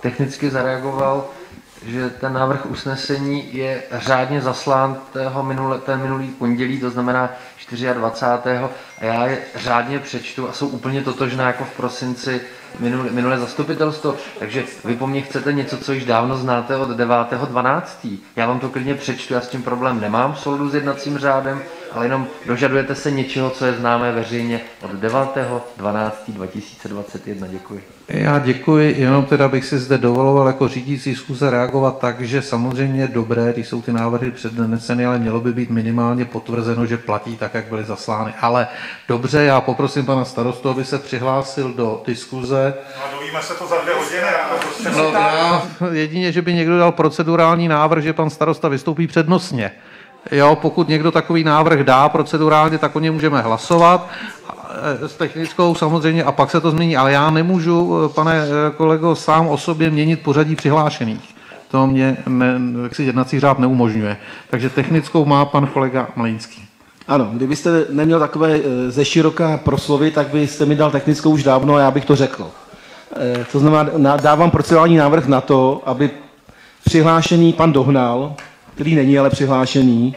technicky zareagoval, že ten návrh usnesení je řádně zaslán tého minule, ten minulý pondělí, to znamená 24. a já je řádně přečtu a jsou úplně totožná jako v prosinci minulé, minulé zastupitelstvo. Takže vy po mně chcete něco, co již dávno znáte od 9.12. Já vám to klidně přečtu, já s tím problém nemám v soudu s jednacím řádem, ale jenom dožadujete se něčeho, co je známé veřejně od 9.12.2021. Děkuji. Já děkuji, jenom teda bych si zde dovoloval jako řídící zkuze reagovat tak, že samozřejmě je dobré, když jsou ty návrhy předneseny, ale mělo by být minimálně potvrzeno, že platí tak, jak byly zaslány. Ale dobře, já poprosím pana starostu, aby se přihlásil do diskuze. No a dovíme se to za dvě hodiny. Jako no, já, jedině, že by někdo dal procedurální návrh, že pan starosta vystoupí přednostně. Jo, pokud někdo takový návrh dá procedurálně, tak o něm můžeme hlasovat s technickou samozřejmě a pak se to změní, ale já nemůžu, pane kolego, sám o sobě měnit pořadí přihlášených. To mě ne, jak si jednací řád neumožňuje. Takže technickou má pan kolega Mlínský. Ano, kdybyste neměl takové ze široká proslovy, tak byste mi dal technickou už dávno a já bych to řekl. To znamená, dávám procedurální návrh na to, aby přihlášený pan Dohnal, který není ale přihlášený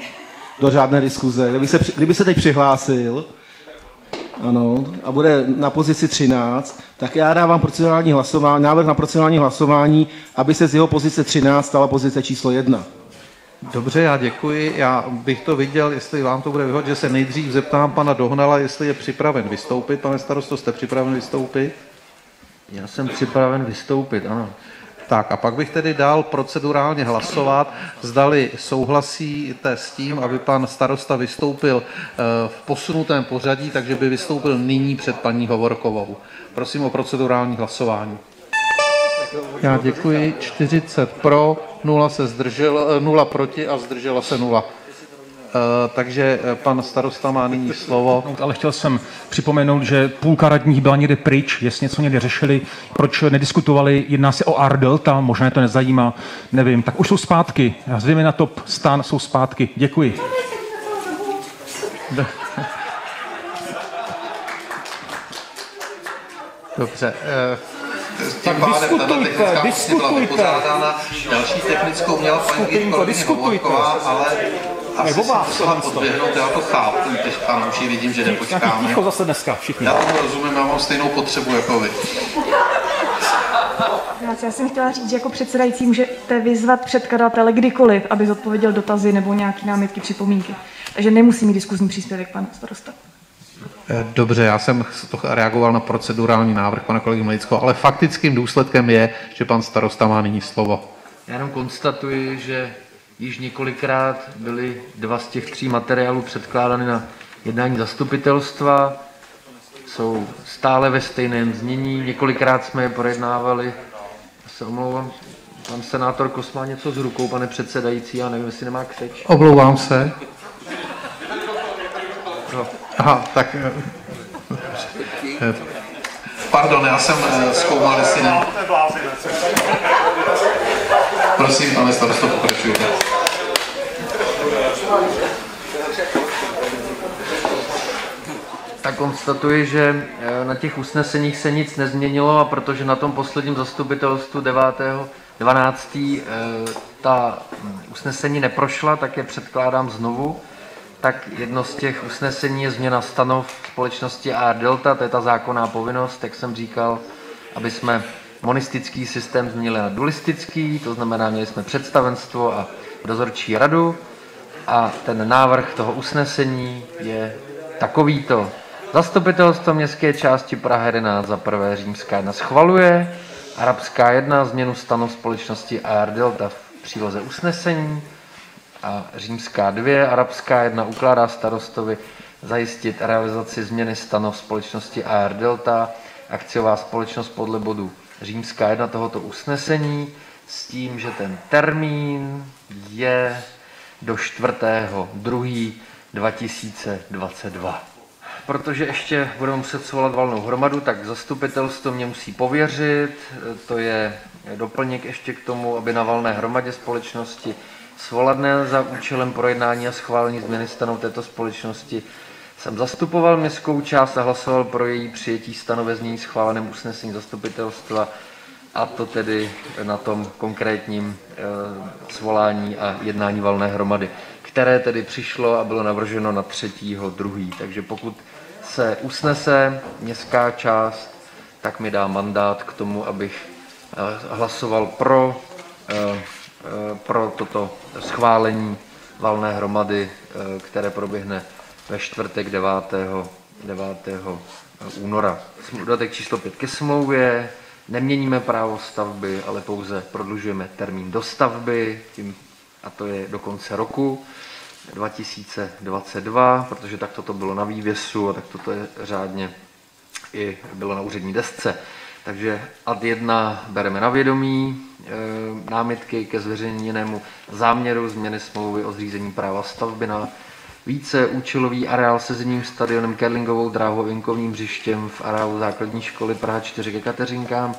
do řádné diskuze, kdyby se, kdyby se teď přihlásil, ano, a bude na pozici 13, tak já dávám procedurální hlasování, návrh na procedurální hlasování, aby se z jeho pozice 13 stala pozice číslo 1. Dobře, já děkuji. Já bych to viděl, jestli vám to bude vyhodit, že se nejdřív zeptám pana Dohnala, jestli je připraven vystoupit. Pane starosto, jste připraven vystoupit? Já jsem připraven vystoupit, ano. Tak a pak bych tedy dal procedurálně hlasovat, zdali souhlasíte s tím, aby pan starosta vystoupil eh, v posunutém pořadí, takže by vystoupil nyní před paní Hovorkovou. Prosím o procedurální hlasování. Já děkuji. 40 pro, 0 se zdržel, 0 proti a zdržela se 0. Eh, takže eh, pan starosta má nyní slovo. Ale chtěl jsem připomenout, že půlka radních byla někde pryč, jestli něco někde řešili, proč nediskutovali, jedná se o Ardelta, možná je to nezajímá, nevím. Tak už jsou zpátky, zvíme na top stan, jsou zpátky. Děkuji. Dobře. Eh, tak diskutujte, diskutujte. Další technickou měla paní Hovorková, ale asi si musela podběhnout, já to chápu, teďka už vidím, že nepočkáme. Ticho zase dneska, všichni. Já tomu rozumím, já mám stejnou potřebu jako vy. Já jsem chtěla říct, že jako předsedající můžete vyzvat předkladatele kdykoliv, aby zodpověděl dotazy nebo nějaké námitky, připomínky. Takže nemusí mít diskuzní příspěvek pan starosta. Eh, dobře, já jsem to reagoval na procedurální návrh pana kolegy Mlického, ale faktickým důsledkem je, že pan starosta má nyní slovo. Já jenom konstatuji, že Již několikrát byly dva z těch tří materiálů předkládány na jednání zastupitelstva. Jsou stále ve stejném znění. Několikrát jsme je projednávali. Já se omlouvám, pan senátor Kos má něco s rukou, pane předsedající, já nevím, jestli nemá křeč. Omlouvám se. No. Aha, tak... Eh, pardon, já jsem eh, zkoumal, jestli ne... Prosím, pane starosto, pokračujte. Tak konstatuji, že eh, na těch usneseních se nic nezměnilo a protože na tom posledním zastupitelstvu 9. 12. Eh, ta usnesení neprošla, tak je předkládám znovu. Tak jedno z těch usnesení je změna stanov společnosti AR Delta, to je ta zákonná povinnost, jak jsem říkal, aby jsme monistický systém změnili na dualistický, to znamená, měli jsme představenstvo a dozorčí radu a ten návrh toho usnesení je takovýto. Zastupitelstvo městské části Praha 11 za prvé římská 1 schvaluje, arabská 1 změnu stanov společnosti AR Delta v příloze usnesení a římská 2, arabská 1 ukládá starostovi zajistit realizaci změny stanov společnosti AR Delta, akciová společnost podle bodu římská 1 tohoto usnesení s tím, že ten termín je do 4. 2. 2022. Protože ještě budeme muset svolat valnou hromadu, tak zastupitelstvo mě musí pověřit, to je doplněk ještě k tomu, aby na valné hromadě společnosti svoladné za účelem projednání a schválení změny stanov této společnosti jsem zastupoval městskou část a hlasoval pro její přijetí stanovezní schváleném usnesení zastupitelstva a to tedy na tom konkrétním svolání a jednání valné hromady, které tedy přišlo a bylo navrženo na třetího druhý. Takže pokud se usnese městská část, tak mi dá mandát k tomu, abych hlasoval pro, pro toto schválení valné hromady, které proběhne ve čtvrtek 9. 9. února. Dodatek číslo 5 ke smlouvě. Neměníme právo stavby, ale pouze prodlužujeme termín dostavby, tím, a to je do konce roku 2022, protože tak toto bylo na vývěsu a tak toto je řádně i bylo na úřední desce. Takže ad 1 bereme na vědomí e, námitky ke zveřejněnému záměru změny smlouvy o zřízení práva stavby na více účelový areál se zimním stadionem, Kerlingovou dráhou, venkovním hřištěm v areálu základní školy Praha 4 ke Kateřinkám,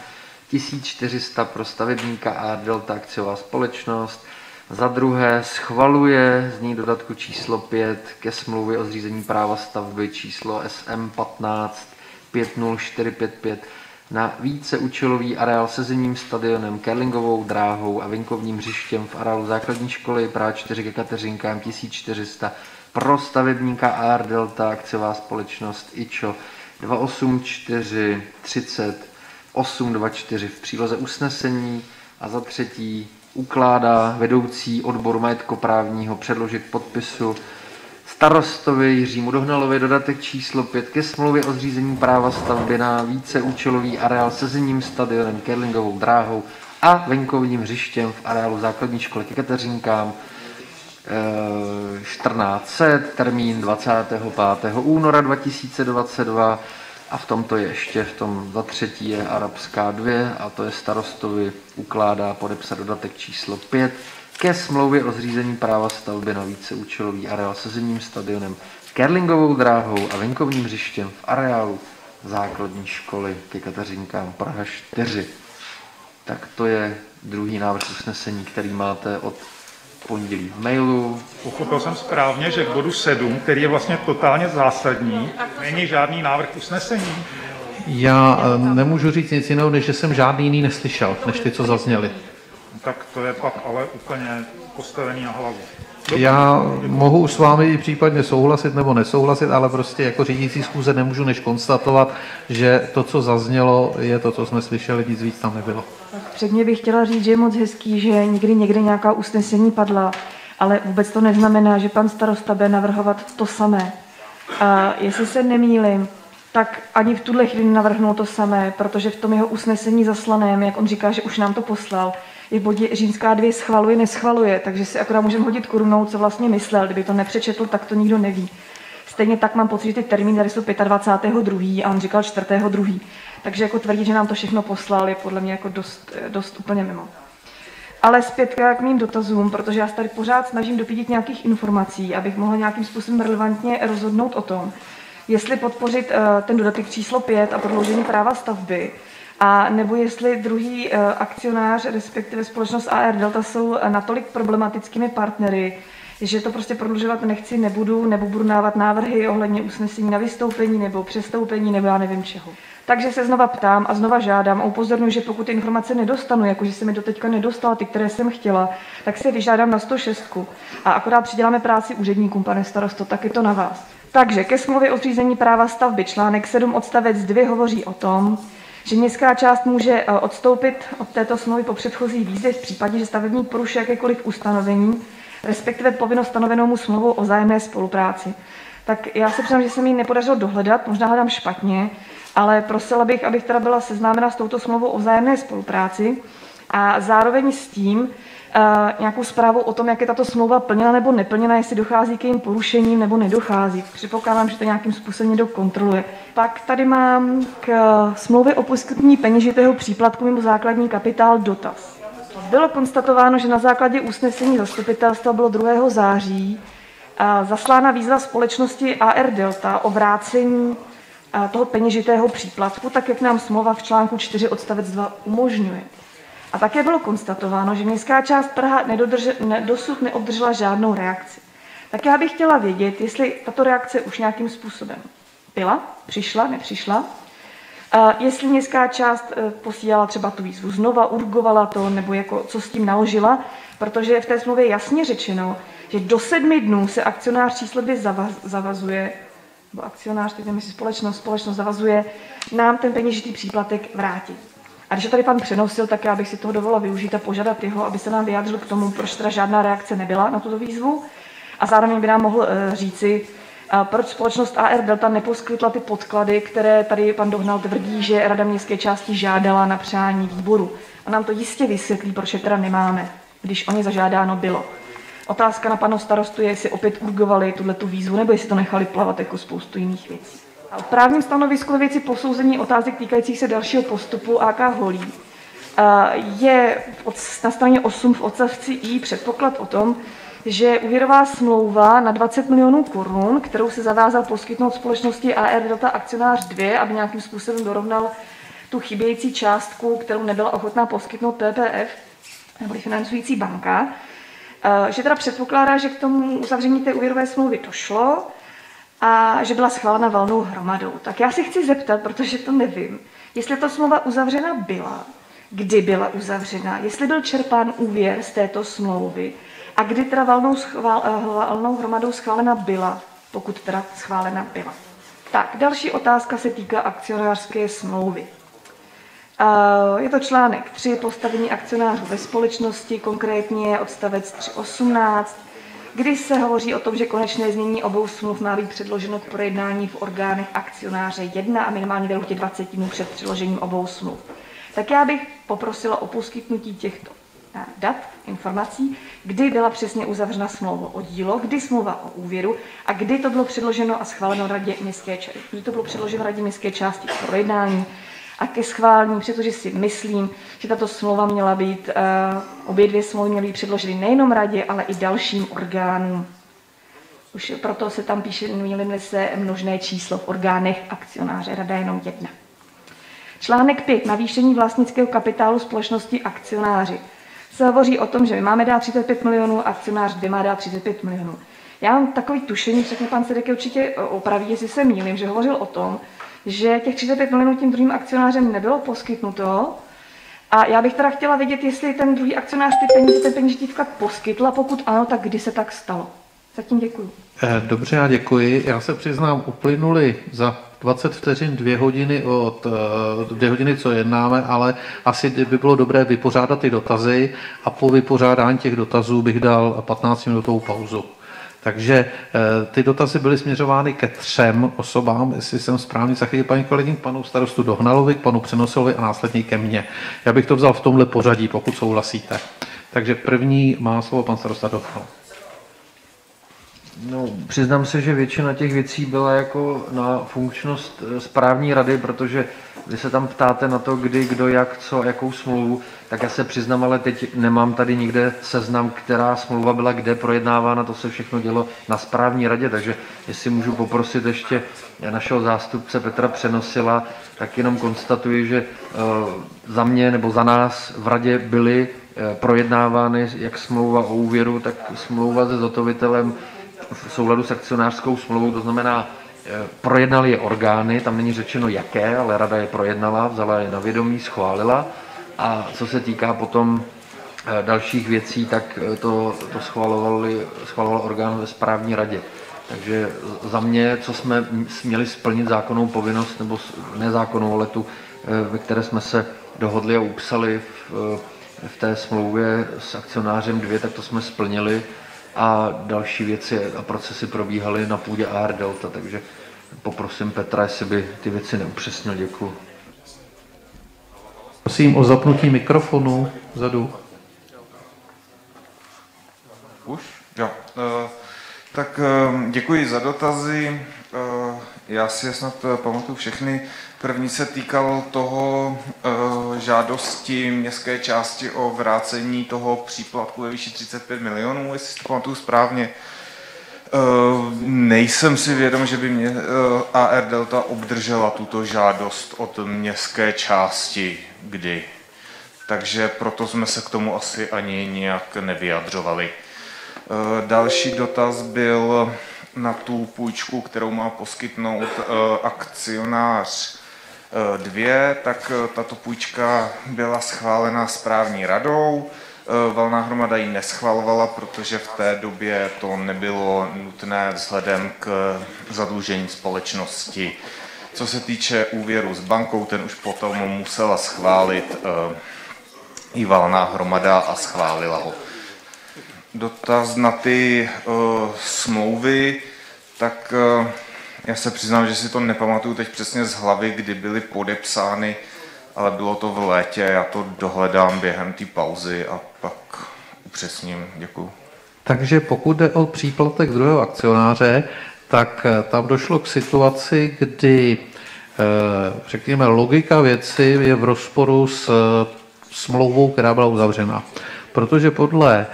1400 pro stavebníka a Delta akciová společnost. Za druhé schvaluje z ní dodatku číslo 5 ke smlouvě o zřízení práva stavby číslo SM 15 50455 na víceúčelový areál se zimním stadionem, Kerlingovou dráhou a venkovním hřištěm v areálu základní školy Praha 4 ke Kateřinkám 1400 pro stavebníka AR Delta akciová společnost IČO 284 30 824 v příloze usnesení a za třetí ukládá vedoucí odboru majetkoprávního předložit podpisu starostovi Jiřímu Dohnalovi dodatek číslo 5 ke smlouvě o zřízení práva stavby na víceúčelový areál se zimním stadionem, Kerlingovou dráhou a venkovním hřištěm v areálu základní školy ke Kateřinkám 1400, termín 25. února 2022 a v tomto je ještě, v tom za třetí je arabská 2 a to je starostovi ukládá podepsat dodatek číslo 5 ke smlouvě o zřízení práva stavby na víceúčelový areál se zimním stadionem, Kerlingovou dráhou a venkovním hřištěm v areálu základní školy ke Kateřinkám Praha 4. Tak to je druhý návrh usnesení, který máte od pondělí v mailu. Pochopil jsem správně, že k bodu 7, který je vlastně totálně zásadní, není žádný návrh usnesení. Já eh, nemůžu říct nic jiného, než že jsem žádný jiný neslyšel, než ty, co zazněly. Tak to je pak ale úplně postavený na hlavu. Já mohu s vámi případně souhlasit nebo nesouhlasit, ale prostě jako řídící schůze nemůžu než konstatovat, že to, co zaznělo, je to, co jsme slyšeli, nic víc tam nebylo. Předně bych chtěla říct, že je moc hezký, že někdy někde nějaká usnesení padla, ale vůbec to neznamená, že pan starosta bude navrhovat to samé. A jestli se nemýlim, tak ani v tuhle chvíli navrhnul to samé, protože v tom jeho usnesení zaslaném, jak on říká, že už nám to poslal, v bodě římská dvě schvaluje, neschvaluje, takže si akorát můžeme hodit korunou, co vlastně myslel. Kdyby to nepřečetl, tak to nikdo neví. Stejně tak mám pocit, že ty termíny tady jsou 25.2. a on říkal 4.2. Takže jako tvrdit, že nám to všechno poslal, je podle mě jako dost, dost úplně mimo. Ale zpět k mým dotazům, protože já se tady pořád snažím dopídit nějakých informací, abych mohla nějakým způsobem relevantně rozhodnout o tom, jestli podpořit uh, ten dodatek číslo 5 a prodloužení práva stavby, a nebo jestli druhý uh, akcionář, respektive společnost AR Delta jsou natolik problematickými partnery, že to prostě prodlužovat nechci, nebudu, nebo budu návat návrhy ohledně usnesení na vystoupení nebo přestoupení nebo já nevím čeho. Takže se znova ptám a znova žádám a upozorňuji, že pokud ty informace nedostanu, jakože se mi doteďka nedostala ty, které jsem chtěla, tak si vyžádám na 106. A akorát přiděláme práci úředníkům, pane starosto, tak je to na vás. Takže ke smlouvě o zřízení práva stavby článek 7 odstavec 2 hovoří o tom, že městská část může eh, odstoupit od této smlouvy po předchozí výzvě v případě, že stavebník poruší jakékoliv ustanovení, respektive povinnost stanovenou mu smlouvou o zájemné spolupráci. Tak já se přiznám, že se mi nepodařilo dohledat, možná hledám špatně, ale prosila bych, abych teda byla seznámena s touto smlouvou o vzájemné spolupráci a zároveň s tím nějakou zprávu o tom, jak je tato smlouva plněna nebo neplněna, jestli dochází k jejím porušením nebo nedochází. Předpokládám, že to nějakým způsobem někdo kontroluje. Pak tady mám k smlouvě o poskytnutí peněžitého příplatku mimo základní kapitál dotaz. Bylo konstatováno, že na základě usnesení zastupitelstva bylo 2. září zaslána výzva společnosti AR Delta o vrácení toho peněžitého příplatku, tak jak nám smlouva v článku 4 odstavec 2 umožňuje. A také bylo konstatováno, že městská část Praha ne, dosud neobdržela žádnou reakci. Tak já bych chtěla vědět, jestli tato reakce už nějakým způsobem byla, přišla, nepřišla, Jestli městská část e, posílala třeba tu výzvu znova, urgovala to, nebo jako co s tím naložila, protože v té smlouvě jasně řečeno, že do sedmi dnů se akcionář číslo dvě zavazuje, nebo akcionář, teď společnost, společnost zavazuje nám ten peněžitý příplatek vrátit. A když to tady pan přenosil, tak já bych si toho dovolila využít a požádat jeho, aby se nám vyjádřil k tomu, proč teda žádná reakce nebyla na tuto výzvu. A zároveň by nám mohl e, říci, proč společnost AR Delta neposkytla ty podklady, které tady pan Dohnal tvrdí, že Rada městské části žádala na přání výboru. A nám to jistě vysvětlí, proč je teda nemáme, když o ně zažádáno bylo. Otázka na panu starostu je, jestli opět urgovali tuhle tu výzvu, nebo jestli to nechali plavat jako spoustu jiných věcí. Právním stanovisku věci posouzení otázek týkajících se dalšího postupu AK Holí je na straně 8 v odstavci I předpoklad o tom, že úvěrová smlouva na 20 milionů korun, kterou se zavázal poskytnout společnosti AR Delta Akcionář 2, aby nějakým způsobem dorovnal tu chybějící částku, kterou nebyla ochotná poskytnout PPF, nebo financující banka, eh, že teda předpokládá, že k tomu uzavření té úvěrové smlouvy došlo a že byla schválena valnou hromadou. Tak já si chci zeptat, protože to nevím, jestli ta smlouva uzavřena byla, kdy byla uzavřena, jestli byl čerpán úvěr z této smlouvy a kdy teda valnou, schvál, eh, valnou hromadou schválena byla, pokud teda schválena byla. Tak, další otázka se týká akcionářské smlouvy. Eh, je to článek 3, postavení akcionářů ve společnosti, konkrétně odstavec 318, kdy se hovoří o tom, že konečné znění obou smluv má být předloženo k projednání v orgánech akcionáře 1 a minimálně ve lhůtě 20 dnů před přiložením obou smluv. Tak já bych poprosila o poskytnutí těchto dat, informací, kdy byla přesně uzavřena smlouva o dílo, kdy smlouva o úvěru a kdy to bylo předloženo a schváleno radě městské. Kdy to bylo předloženo radě městské části k projednání a ke schválení, protože si myslím, že tato smlouva měla být, uh, obě dvě smlouvy měly být předloženy nejenom radě, ale i dalším orgánům. Už proto se tam píše, měli se množné číslo v orgánech akcionáře, rada jenom jedna. Článek 5. Navýšení vlastnického kapitálu společnosti akcionáři se hovoří o tom, že my máme dát 35 milionů, akcionář 2 má dát 35 milionů. Já mám takový tušení, mě pan Sedek určitě opraví, jestli se mýlím, že hovořil o tom, že těch 35 milionů tím druhým akcionářem nebylo poskytnuto. A já bych teda chtěla vědět, jestli ten druhý akcionář ty peníze, ten peněžitý vklad poskytl a pokud ano, tak kdy se tak stalo. Zatím děkuji. Eh, dobře, já děkuji. Já se přiznám, uplynuli za 20 vteřin, dvě hodiny od eh, dvě hodiny, co jednáme, ale asi by bylo dobré vypořádat ty dotazy a po vypořádání těch dotazů bych dal 15 minutovou pauzu. Takže eh, ty dotazy byly směřovány ke třem osobám, jestli jsem správně zachytil paní kolegyň, panu starostu Dohnalovi, panu Přenosilovi a následně ke mně. Já bych to vzal v tomhle pořadí, pokud souhlasíte. Takže první má slovo pan starosta Dohnal. No, přiznám se, že většina těch věcí byla jako na funkčnost eh, správní rady, protože vy se tam ptáte na to, kdy, kdo, jak, co, jakou smlouvu, tak já se přiznám, ale teď nemám tady nikde seznam, která smlouva byla kde projednávána, to se všechno dělo na správní radě, takže jestli můžu poprosit ještě našeho zástupce Petra Přenosila, tak jenom konstatuji, že eh, za mě nebo za nás v radě byly eh, projednávány jak smlouva o úvěru, tak smlouva se zotovitelem v souladu s akcionářskou smlouvou, to znamená, eh, projednali je orgány, tam není řečeno jaké, ale rada je projednala, vzala je na vědomí, schválila. A co se týká potom eh, dalších věcí, tak eh, to, to schvalovali, schvaloval orgán ve správní radě. Takže za mě, co jsme měli splnit zákonnou povinnost, nebo nezákonnou, ale tu, ve které jsme se dohodli a upsali v, v té smlouvě s akcionářem 2, tak to jsme splnili a další věci a procesy probíhaly na půdě AR Delta, takže poprosím Petra, jestli by ty věci neupřesnil. Děkuji. Prosím o zapnutí mikrofonu vzadu. Už? Jo. Uh, tak uh, děkuji za dotazy. Já si je snad pamatuju všechny. První se týkal toho e, žádosti městské části o vrácení toho příplatku ve výši 35 milionů, jestli si to pamatuju správně. E, nejsem si vědom, že by mě e, AR Delta obdržela tuto žádost od městské části kdy. Takže proto jsme se k tomu asi ani nějak nevyjadřovali. E, další dotaz byl na tu půjčku, kterou má poskytnout e, akcionář 2, tak tato půjčka byla schválena správní radou. Valná hromada ji neschvalovala, protože v té době to nebylo nutné vzhledem k zadlužení společnosti. Co se týče úvěru s bankou, ten už potom musela schválit i valná hromada a schválila ho. Dotaz na ty uh, smlouvy, tak uh, já se přiznám, že si to nepamatuju teď přesně z hlavy, kdy byly podepsány, ale bylo to v létě, já to dohledám během té pauzy a pak upřesním. Děkuji. Takže pokud jde o příplatek druhého akcionáře, tak eh, tam došlo k situaci, kdy, řekněme, logika věci je v rozporu s smlouvou, která byla uzavřena. Protože podle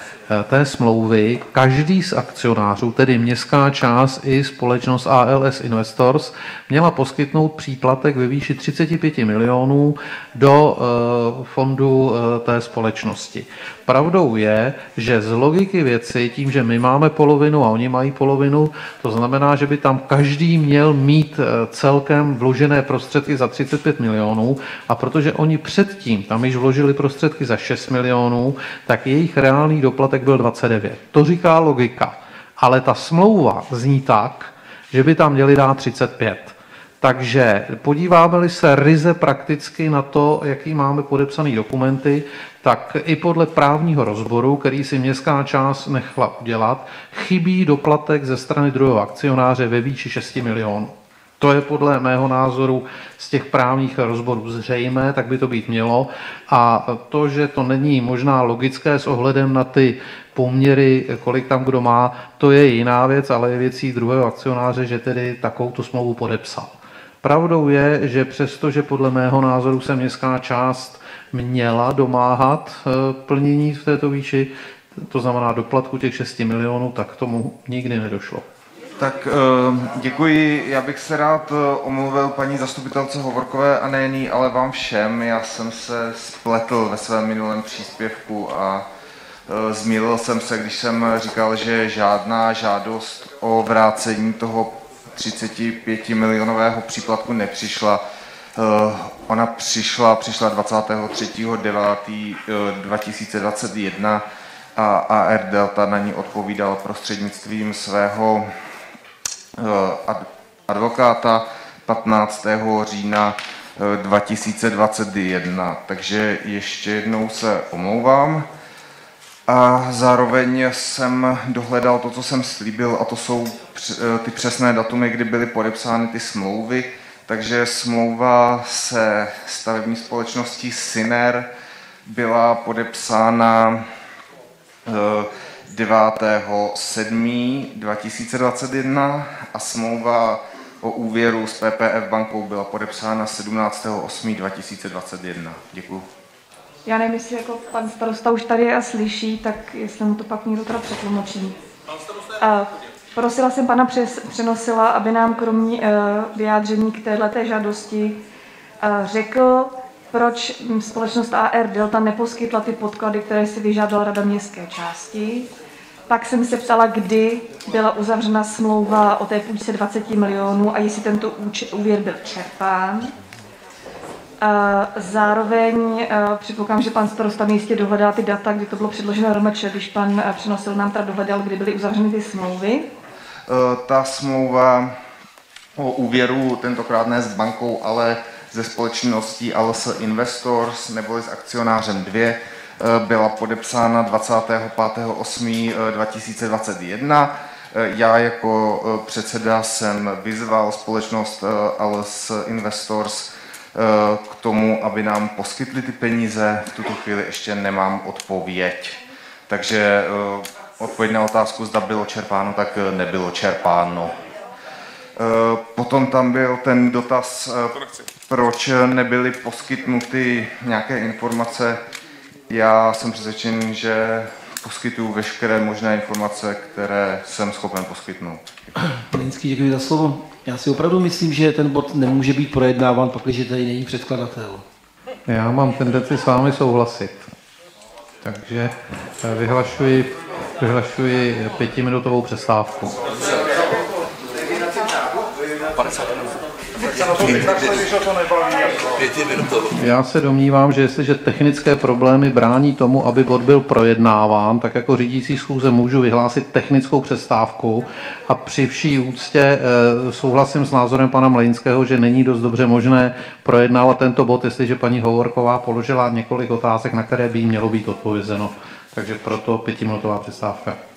té smlouvy každý z akcionářů, tedy městská část i společnost ALS Investors, měla poskytnout příplatek ve výši 35 milionů do eh, fondu eh, té společnosti. Pravdou je, že z logiky věci, tím, že my máme polovinu a oni mají polovinu, to znamená, že by tam každý měl mít celkem vložené prostředky za 35 milionů a protože oni předtím tam již vložili prostředky za 6 milionů, tak jejich reálný doplatek byl 29. To říká logika. Ale ta smlouva zní tak, že by tam měli dát 35. Takže podíváme-li se ryze prakticky na to, jaký máme podepsané dokumenty, tak i podle právního rozboru, který si městská část nechala udělat, chybí doplatek ze strany druhého akcionáře ve výši 6 milionů. To je podle mého názoru z těch právních rozborů zřejmé, tak by to být mělo. A to, že to není možná logické s ohledem na ty poměry, kolik tam kdo má, to je jiná věc, ale je věcí druhého akcionáře, že tedy takovou tu smlouvu podepsal. Pravdou je, že přesto, že podle mého názoru se městská část měla domáhat eh, plnění v této výši, to znamená doplatku těch 6 milionů, tak tomu nikdy nedošlo. Tak eh, děkuji. Já bych se rád eh, omluvil paní zastupitelce Hovorkové a nejený, ale vám všem. Já jsem se spletl ve svém minulém příspěvku a eh, zmílil jsem se, když jsem říkal, že žádná žádost o vrácení toho 35 milionového příplatku nepřišla. Ona přišla, přišla 23.9.2021 a AR Delta na ní odpovídal prostřednictvím svého advokáta 15. října 2021. Eh, Takže ještě jednou se omlouvám. A zároveň jsem dohledal to, co jsem slíbil, a to jsou eh, ty přesné datumy, kdy byly podepsány ty smlouvy. Takže smlouva se stavební společností Syner byla podepsána 9.7.2021 a smlouva o úvěru s PPF bankou byla podepsána 17.8.2021. Děkuji. Já nevím, jestli jako pan starosta už tady je a slyší, tak jestli mu to pak někdo teda přetlumočí. A prosila jsem pana přes, přenosila, aby nám kromě uh, vyjádření k této žádosti uh, řekl, proč společnost AR Delta neposkytla ty podklady, které si vyžádala Rada městské části. Pak jsem se ptala, kdy byla uzavřena smlouva o té půjčce 20 milionů a jestli tento úvěr byl čerpán. Zároveň předpokládám, že pan starosta mi jistě dohledá ty data, kdy to bylo předloženo RMČ, když pan přenosil nám teda dohledal, kdy byly uzavřeny ty smlouvy. E, ta smlouva o úvěru tentokrát ne s bankou, ale ze společností ALS Investors neboli s akcionářem 2 eh, byla podepsána 25.8.2021. Eh, já jako eh, předseda jsem vyzval společnost ALS Investors k tomu, aby nám poskytli ty peníze. V tuto chvíli ještě nemám odpověď. Takže odpověď na otázku, zda bylo čerpáno, tak nebylo čerpáno. Potom tam byl ten dotaz proč nebyly poskytnuty nějaké informace. Já jsem přesvědčen, že poskytuju veškeré možné informace, které jsem schopen poskytnout. Děkuji. děkuji za slovo. Já si opravdu myslím, že ten bod nemůže být projednáván, protože tady není předkladatel. Já mám tendenci s vámi souhlasit. Takže eh, vyhlašuji, vyhlašuji pětiminutovou přestávku. 50 minut. Pětiminutovou. Já se domnívám, že jestliže technické problémy brání tomu, aby bod byl projednáván, tak jako řídící schůze můžu vyhlásit technickou přestávku a při vší úctě eh, souhlasím s názorem pana Mlejnského, že není dost dobře možné projednávat tento bod, jestliže paní Hovorková položila několik otázek, na které by jí mělo být odpovězeno. Takže proto pětiminutová přestávka.